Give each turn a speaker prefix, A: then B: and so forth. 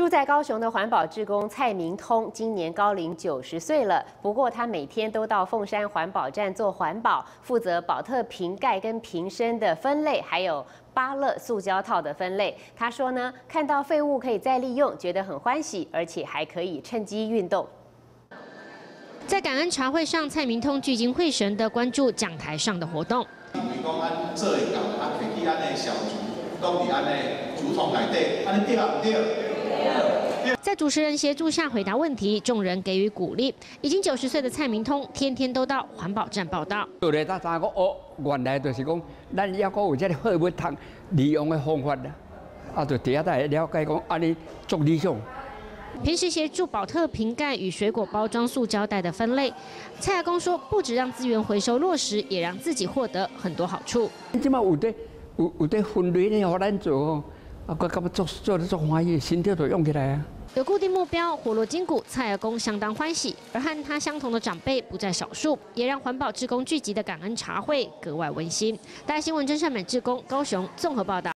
A: 住在高雄的环保志工蔡明通，今年高龄九十岁了。不过他每天都到凤山环保站做环保，负责保特瓶盖跟瓶身的分类，还有芭乐塑胶套的分类。他说呢，看到废物可以再利用，觉得很欢喜，而且还可以趁机运动。
B: 在感恩茶会上，蔡明通聚精会神地关注讲台上的活动。在主持人协助下回答问题，众人给予鼓励。已经九十岁的蔡明通，天天都到环保站报道。
C: 原来就是讲，咱要讲有这个废物桶利用的方法啦，啊，就第一代了解讲，安尼做理想。
B: 平时协助保特瓶盖与水果包装塑胶袋的分类，蔡阿公说，不止让资源回收落实，也让自己获得很多好处。
C: 有得有有得分类呢，互咱做，啊，佮咁做做得做欢喜，身体都用起来啊。
B: 有固定目标，活络筋骨，蔡阿公相当欢喜。而和他相同的长辈不在少数，也让环保职工聚集的感恩茶会格外温馨。大新闻真善美志工高雄综合报道。